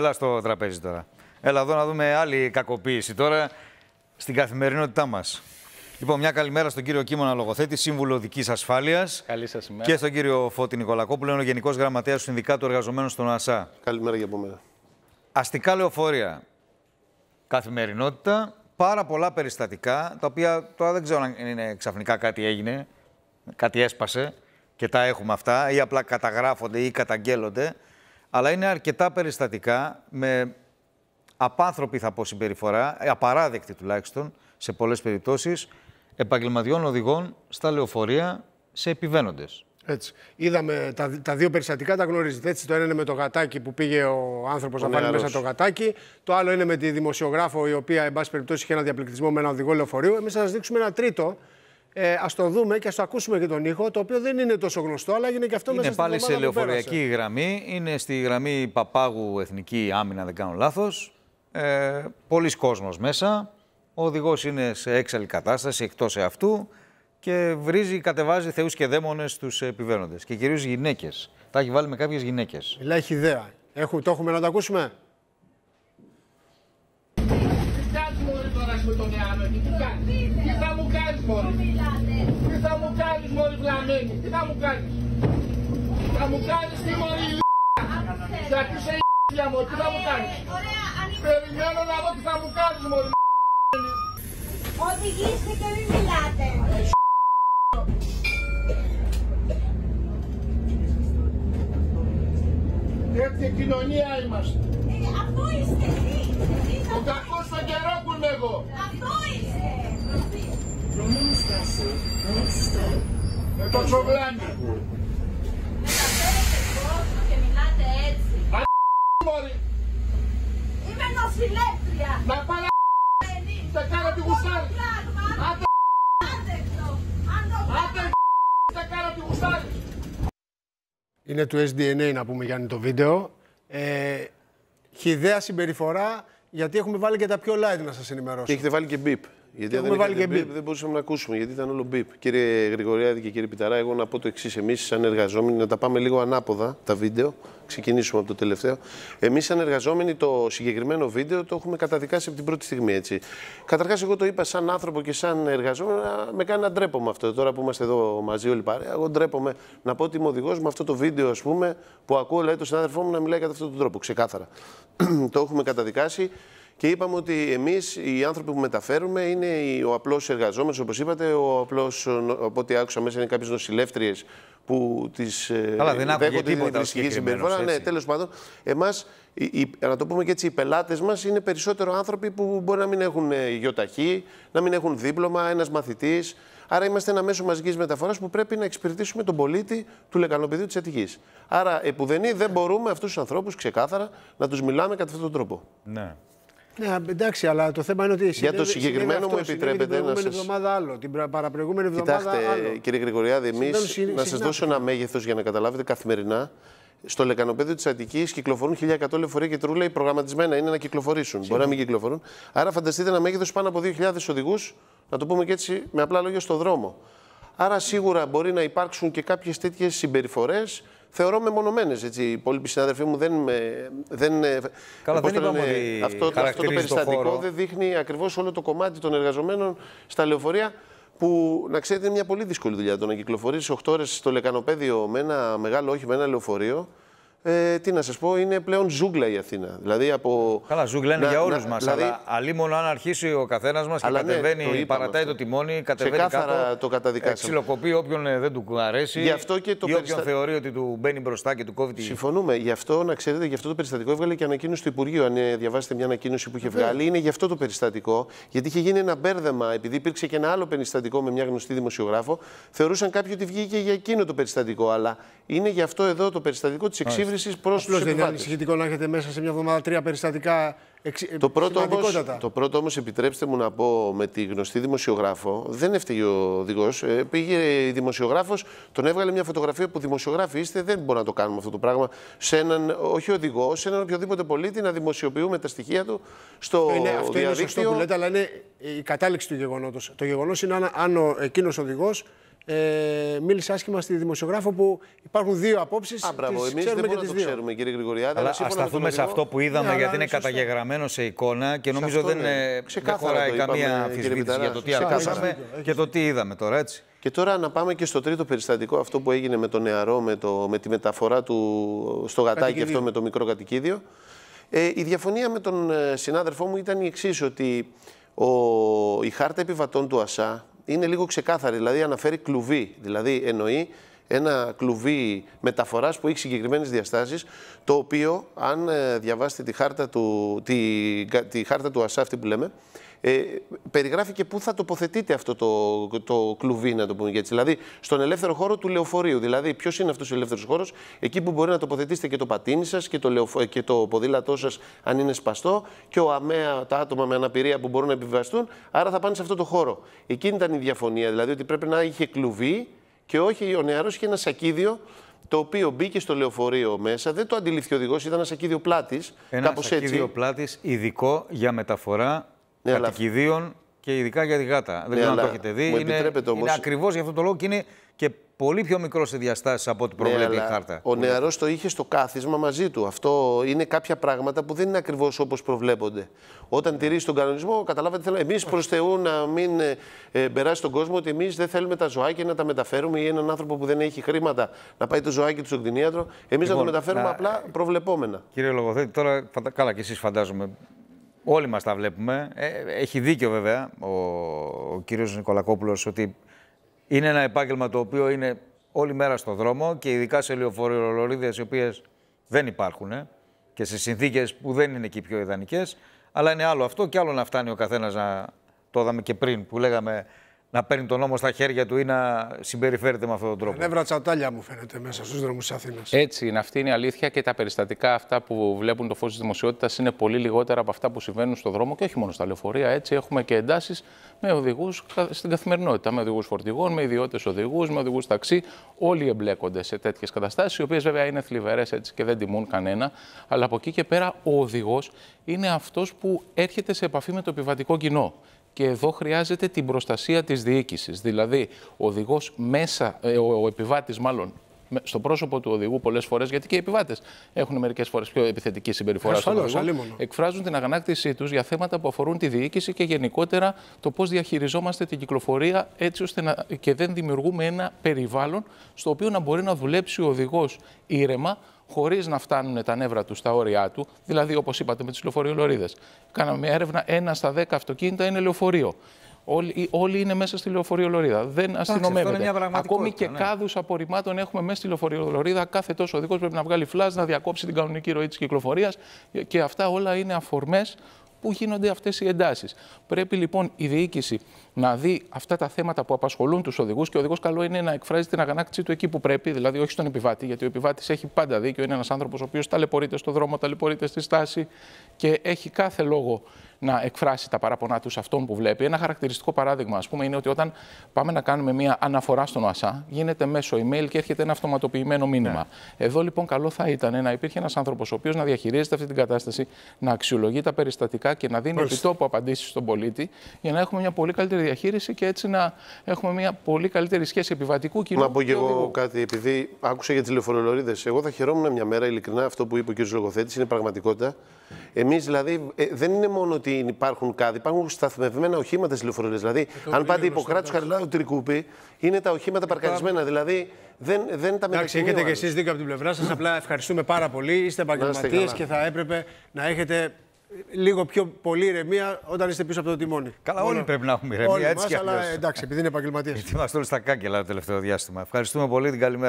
Έλα στο τραπέζι τώρα. Έλα εδώ να δούμε άλλη κακοποίηση τώρα στην καθημερινότητά μας. Λοιπόν, μια καλημέρα στον κύριο Κίμωνα Λογοθέτη, σύμβουλο δική ασφάλειας. Καλή σας ημέρα. Και στον κύριο Φώτη Νικολακόπουλο, είναι ο Γενικός Γραμματέας του Συνδικάτου Εργαζομένων στον ΑΣΑ. Καλημέρα για από μένα. Αστικά λεωφορεία. Καθημερινότητα. Πάρα πολλά περιστατικά, τα οποία τώρα δεν ξέρω αν είναι ξαφνικά κάτι έγινε, κάτι έσπασε και τα έχουμε αυτά, ή απλά καταγράφονται ή καταγγέλλονται. Αλλά είναι αρκετά περιστατικά με απάνθρωπη θα πω συμπεριφορά, απαράδεκτη τουλάχιστον σε πολλές περιπτώσεις, επαγγελματιών οδηγών στα λεωφορεία σε επιβαίνοντες. Έτσι. Είδαμε τα, τα δύο περιστατικά, τα γνωρίζετε. Έτσι. Το ένα είναι με το γατάκι που πήγε ο άνθρωπος να βάλει μέσα το γατάκι. Το άλλο είναι με τη δημοσιογράφο, η οποία, εν πάση περιπτώσει, είχε ένα διαπληκτισμό με ένα οδηγό λεωφορείου. Εμείς θα σας δείξουμε ένα τρίτο. Ε, ας το δούμε και ας το ακούσουμε και τον ήχο, το οποίο δεν είναι τόσο γνωστό, αλλά έγινε και αυτό είναι μέσα πάλι στην σε λεωφορειακή γραμμή. Είναι στη γραμμή Παπάγου Εθνική Άμυνα, δεν κάνω λάθος. Ε, Πολλοί κόσμος μέσα. Ο οδηγός είναι σε έξαλλη κατάσταση, εκτός εαυτού και βρίζει, κατεβάζει θεούς και δαίμονες στους επιβαίνοντες. Και κυρίως γυναίκες. Τα έχει βάλει με κάποιες γυναίκες. Μιλάει έχει ιδέα. Έχουμε, το έχουμε να το ακούσουμε; Τι κάνεις μωρή τώρα με τον Ιάννη, τι κάνεις, τι θα μου κάνεις μωρή, τι θα μου κάνεις; Μωρή βλαμμένη, τι θα μου κάνεις, θα μου κάνεις τι μωρή γιατί σε για μωρή, τι θα μου κάνεις, περιμένω να δω τι θα μου κάνεις μωρή Οδηγήστε και μην μιλάτε. Τέτοια κοινωνία είμαστε. Ε, αυτό είστε εσείς. Ο κακός στον καιρό που είμαι εγώ. Αυτό είστε. Με το τσοβλάνι. Μεταφέρετε κόσμο και μιλάτε έτσι. Μωρή, Είμαι νοσηλεύτρια. να πάρε θα κάνω τη γουστάρι. Άντε, Άντεκτο. Αν το άντε, θα κάνω τη γουστάρι. Είναι του SDNA να πούμε Γιάννη το βίντεο. Ε, χιδέα συμπεριφορά, γιατί έχουμε βάλει και τα πιο light να σας ενημερώσω. Και έχετε βάλει και μπίπ. Γιατί αν δεν έχουμε είχατε βάλει και μπίπ, μπιπ. δεν μπορούσαμε να ακούσουμε, γιατί ήταν όλο μπίπ. Κύριε Γρηγοριάδη και κύριε Πιταρά, εγώ να πω το εξής. Εμείς, σαν εργαζόμενοι, να τα πάμε λίγο ανάποδα τα βίντεο. Ξεκινήσουμε από το τελευταίο. Εμείς, σαν εργαζόμενοι, το συγκεκριμένο βίντεο το έχουμε καταδικάσει από την πρώτη στιγμή. Έτσι. Καταρχάς, εγώ το είπα σαν άνθρωπο και σαν εργαζόμενο, να με κάνει να ντρέπομαι αυτό. Τώρα που είμαστε εδώ μαζί όλοι παρέα, εγώ ντρέπομαι να πω ότι είμαι οδηγός με αυτό το βίντεο, ας πούμε, που ακούω δηλαδή, τον συνάδελφό μου να μιλάει κατά αυτόν τον τρόπο. Ξεκάθαρα. το έχουμε καταδικάσει. Και είπαμε ότι εμείς, οι άνθρωποι που μεταφέρουμε, είναι οι- ο απλός εργαζόμενος, όπως είπατε. Ο απλός, από ό,τι άκουσα μέσα, είναι κάποιες νοσηλεύτριες που τις Καλά, δεν άκουγε δέχονται την τίποτα ο θρησκευτική συγκεκριμένος, συμπεριφορά. Ναι, έτσι. τέλος πάντων. Εμάς, να το πούμε και έτσι, οι πελάτες μας είναι περισσότερο άνθρωποι που μπορεί να μην έχουν ε, γιοταχή, να μην έχουν δίπλωμα, ένας μαθητής. Άρα είμαστε ένα μέσο μαζικής μεταφοράς που πρέπει να εξυπηρετήσουμε τον πολίτη του λεκανοπεδίου της Αττική. Άρα, επουδενή δεν μπορούμε αυτούς τους ανθρώπους ξεκάθαρα να τους μιλάμε κατά αυτόν τον τρόπο. Ναι. Ναι, εντάξει, αλλά το θέμα είναι ότι. συνέβη- συγκεκριμένο συνέβη μου αυτό, συνέβη επιτρέπετε Την να προηγούμενη σας- εβδομάδα άλλο. Την πρα- παραπροηγούμενη εβδομάδα Κοιτάξτε, άλλο. κύριε Γρηγοριάδη, εμείς Συμβαίνουν συ- να σας συχνά δώσω ένα μέγεθος για να καταλάβετε καθημερινά. Στο λεκανοπέδιο της Αττικής κυκλοφορούν 1100 λεωφορεία και τρούλα προγραμματισμένα είναι να κυκλοφορήσουν. Μπορεί να μην κυκλοφορούν. Άρα φανταστείτε ένα μέγεθος πάνω από 2.000 οδηγούς, να το πούμε και έτσι με απλά λόγια, στο δρόμο. Άρα σίγουρα μπορεί να υπάρξουν και κάποιες τέτοιες συμπεριφορές. Θεωρώ μεμονωμένες. Οι υπόλοιποι συνάδελφοί μου δεν. με- δεν ε, Καλά, πώς δεν το είπαμε λένε, ότι αυτό, αυτό το χαρακτηρίζει το περιστατικό χώρο. δεν δείχνει ακριβώς όλο το κομμάτι των εργαζομένων στα λεωφορεία. Που να ξέρετε είναι μια πολύ δύσκολη δουλειά το να κυκλοφορήσει 8 ώρες στο λεκανοπέδιο με ένα μεγάλο όχι, με ένα λεωφορείο. Ε, τι να σας πω, είναι πλέον ζούγκλα η Αθήνα. Δηλαδή από. Καλά, ζούγκλα είναι να- για να- όλους μας. δηλαδή- Αλλά αλλήμον αν αρχίσει ο καθένας μας και Αλλά ναι, κατεβαίνει, το είπαμε παρατάει αυτό. το τιμόνι, κατεβαίνει Ξεκάθαρα κάτω. το καταδικάσαμε. ε, Ξυλοκοπεί όποιον ε, δεν του αρέσει. Γι' αυτό και το ή όποιον περιστα- θεωρεί ότι του μπαίνει μπροστά και του κόβει τη. Συμφωνούμε. Γι' αυτό, να ξέρετε, γι' αυτό το περιστατικό έβγαλε και ανακοίνωση του Υπουργείου. Αν ε, διαβάσετε μια ανακοίνωση που είχε βγάλει, είναι γι' αυτό το περιστατικό. Γιατί είχε γίνει ένα μπέρδεμα, επειδή υπήρξε και ένα άλλο περιστατικό με μια γνωστή δημοσιογράφο. Θεωρούσαν κάποιοι ότι βγήκε για εκείνο το περιστατικό. Αλλά είναι γι' αυτό εδώ το περιστατικό της εξύβριση προς τους Απλώ δεν είναι επιβάτες. ανησυχητικό να έχετε μέσα σε μια εβδομάδα τρία περιστατικά εξ... Το πρώτο, όμως, σημαντικότατα. το πρώτο όμως, επιτρέψτε μου να πω με τη γνωστή δημοσιογράφο, δεν έφταιγε ο οδηγός. πήγε η δημοσιογράφος, τον έβγαλε μια φωτογραφία που δημοσιογράφοι είστε, δεν μπορούμε να το κάνουμε αυτό το πράγμα σε έναν, όχι οδηγό, σε έναν οποιοδήποτε πολίτη να δημοσιοποιούμε τα στοιχεία του στο Αυτό είναι, αυτό είναι διαδίκτυο. σωστό που λέτε, αλλά είναι η κατάληξη του γεγονότος. Το γεγονός είναι αν, αν ο, εκείνος ο οδηγός ε, μίλησε άσχημα στη δημοσιογράφο που υπάρχουν δύο απόψεις. Α, μπράβο. Εμείς δεν μπορούμε να το ξέρουμε, κύριε Γρηγοριάδη. Αλλά α σύμφωνα με τον σταθούμε σε οδηγό- αυτό που είδαμε, Ναι, γιατί αλλά είναι είναι σωστό. καταγεγραμμένο σε εικόνα και νομίζω αυτό δεν, είναι. ε, δεν Ξεκάθαρα χωράει το καμία είπαμε, αμφισβήτηση κύριε για Πιταρά. το τι Ξεκάθαρα. ακούσαμε και το τι είδαμε τώρα, έτσι. Και τώρα να πάμε και στο τρίτο περιστατικό, αυτό που έγινε με το νεαρό, με, το, με τη μεταφορά του στο γατάκι Κατοικίδιο. αυτό με το μικρό κατοικίδιο. Ε, η διαφωνία με τον ε, συνάδελφό μου ήταν η εξής ότι ο, η χάρτα επιβατών του ΑΣΑ είναι λίγο ξεκάθαρη, δηλαδή αναφέρει κλουβί, δηλαδή εννοεί ένα κλουβί μεταφοράς που έχει συγκεκριμένες διαστάσεις, το οποίο, αν ε, διαβάσετε τη χάρτα του, τη, τη χάρτα του ΑΣΑ αυτή που λέμε, ε, περιγράφει και πού θα τοποθετείτε αυτό το, το κλουβί, να το πούμε έτσι. Δηλαδή, στον ελεύθερο χώρο του λεωφορείου. Δηλαδή, ποιος είναι αυτός ο ελεύθερος χώρος, εκεί που μπορεί να τοποθετήσετε και το πατίνι σας και, το λεωφο- και το ποδήλατό σας, αν είναι σπαστό, και ο ΑΜΕΑ, τα άτομα με αναπηρία που μπορούν να επιβιβαστούν. Άρα θα πάνε σε αυτό το χώρο. Εκείνη ήταν η διαφωνία. Δηλαδή, ότι πρέπει να είχε κλουβί και όχι ο νεαρός είχε ένα σακίδιο το οποίο μπήκε στο λεωφορείο μέσα, δεν το αντιλήφθηκε ο οδηγός, ήταν ένα σακίδιο πλάτης. Ένα σακίδιο πλάτης ειδικό για μεταφορά Ναι, αλλά- κατοικιδίων και ειδικά για τη γάτα. Δεν Ναι, ξέρω αν το αλλά έχετε δει. μου Είναι, επιτρέπετε όμως- είναι ακριβώς για αυτό το λόγο και είναι και πολύ πιο μικρό σε διαστάσεις από ό,τι Ναι, προβλέπει η αλλά χάρτα. Ο νεαρός το είχε στο κάθισμα μαζί του. Αυτό είναι κάποια πράγματα που δεν είναι ακριβώς όπως προβλέπονται. Όταν τηρείς τον κανονισμό, καταλάβατε, θέλω εμείς προς Θεού να μην ε, ε, περάσει τον κόσμο ότι εμείς δεν θέλουμε τα ζωάκια να τα μεταφέρουμε ή έναν άνθρωπο που δεν έχει χρήματα να πάει το ζωάκι του στον κτηνίατρο. Εμείς να το Λοιπόν, μεταφέρουμε να- απλά προβλεπόμενα. Κύριε Λογοθέτη, τώρα φαντα- καλά και εσείς φαντάζομαι, όλοι μας τα βλέπουμε. Ε, έχει δίκιο βέβαια ο, ο κύριος Νικολακόπουλος ότι είναι ένα επάγγελμα το οποίο είναι όλη μέρα στο δρόμο και ειδικά σε λεωφορειολορίδες οι οποίες δεν υπάρχουν ε, και σε συνθήκες που δεν είναι και οι πιο ιδανικές. Αλλά είναι άλλο αυτό και άλλο να φτάνει ο καθένας να το είδαμε και πριν που λέγαμε να παίρνει τον νόμο στα χέρια του ή να συμπεριφέρεται με αυτόν τον τρόπο. Νεύρα τσατάλια μου φαίνεται μέσα στους δρόμους της Αθήνας. Έτσι είναι, αυτή είναι η αλήθεια και τα περιστατικά αυτά που βλέπουν το φως της δημοσιότητας είναι πολύ λιγότερα από αυτά που συμβαίνουν στον δρόμο και όχι μόνο στα λεωφορεία. Έτσι, έχουμε και εντάσεις με οδηγούς στην καθημερινότητα. Με οδηγούς φορτηγών, με ιδιώτες οδηγούς, με οδηγούς ταξί. Όλοι εμπλέκονται σε τέτοιες καταστάσεις, οι οποίες βέβαια είναι θλιβερές έτσι και δεν τιμούν κανένα. Αλλά από εκεί και πέρα ο οδηγός είναι αυτός που έρχεται σε επαφή με το επιβατικό κοινό. Και εδώ χρειάζεται την προστασία της διοίκησης. Δηλαδή, ο οδηγός μέσα, ε, ο, ο επιβάτης μάλλον, με- στο πρόσωπο του οδηγού πολλές φορές, γιατί και οι επιβάτες έχουν μερικές φορές πιο επιθετική συμπεριφορά στον Ασφαλώς, οδηγό, αλίμονο. εκφράζουν την αγανάκτησή τους για θέματα που αφορούν τη διοίκηση και γενικότερα το πώς διαχειριζόμαστε την κυκλοφορία έτσι ώστε να, και δεν δημιουργούμε ένα περιβάλλον στο οποίο να μπορεί να δουλέψει ο οδηγός ήρεμα χωρίς να φτάνουν τα νεύρα τους στα όρια του, δηλαδή όπως είπατε με τις λεωφορειολορίδε. Κάναμε μια έρευνα, ένα στα δέκα αυτοκίνητα είναι λεωφορείο. Όλοι, όλοι είναι μέσα στη λεωφορειολορίδα. Δεν αυτό είναι μια αστυνομεύεται. πραγματικότητα, Ακόμη και ναι. κάδους απορριμμάτων έχουμε μέσα στη λεωφορειολορίδα. Κάθε τόσο οδηγός πρέπει να βγάλει φλάζ, να διακόψει την κανονική ροή της κυκλοφορίας. Και αυτά όλα είναι αφορμές που γίνονται αυτές οι εντάσεις. Πρέπει λοιπόν η διοίκηση να δει αυτά τα θέματα που απασχολούν τους οδηγούς και ο οδηγός καλό είναι να εκφράζει την αγανάκτησή του εκεί που πρέπει, δηλαδή όχι στον επιβάτη, γιατί ο επιβάτης έχει πάντα δίκιο, είναι ένας άνθρωπος ο οποίος ταλαιπωρείται στο δρόμο, ταλαιπωρείται στη στάση και έχει κάθε λόγο να εκφράσει τα παράπονά τους σε αυτόν που βλέπει. Ένα χαρακτηριστικό παράδειγμα, ας πούμε, είναι ότι όταν πάμε να κάνουμε μια αναφορά στον ΟΑΣΑ, γίνεται μέσω email και έρχεται ένα αυτοματοποιημένο μήνυμα. Εδώ λοιπόν καλό θα ήταν να υπήρχε ένας άνθρωπος ο οποίος να διαχειρίζεται αυτή την κατάσταση, να αξιολογεί τα περιστατικά και να δίνει επιτόπου απαντήσεις στον πολίτη, για να έχουμε μια πολύ καλύτερη διαχείριση και έτσι να έχουμε μια πολύ καλύτερη σχέση επιβατικού κοινού. Να πω και εγώ οδηγού. κάτι, επειδή άκουσα για τι λεωφορειολορίδε. Εγώ θα χαιρόμουν μια μέρα, ειλικρινά, αυτό που είπε ο κ. Λογοθέτης είναι πραγματικότητα. Εμείς δηλαδή ε, δεν είναι μόνο ότι υπάρχουν κάτι, υπάρχουν σταθμευμένα οχήματα στις λεωφορειολορίδε. Δηλαδή, αν πάτε υποκράτου Χαριλάου Τρικούπη, είναι τα οχήματα παρκαρισμένα. Δηλαδή, δεν, δεν τα Εντάξει, μετακινεί. έχετε ο και άλλος. εσείς δίκιο από την πλευρά σας. Απλά ευχαριστούμε πάρα πολύ. Είστε επαγγελματίες καλά. και θα έπρεπε να έχετε λίγο πιο πολύ ηρεμία όταν είστε πίσω από το τιμόνι. Καλά, όλοι πρέπει να έχουμε ηρεμία, Όλοι έτσι μας, κι αλλά αλλιώς. εντάξει, επειδή είναι επαγγελματίες. Είμαστε όλοι στα κάγκελα το τελευταίο διάστημα. Ευχαριστούμε πολύ την καλημέρα.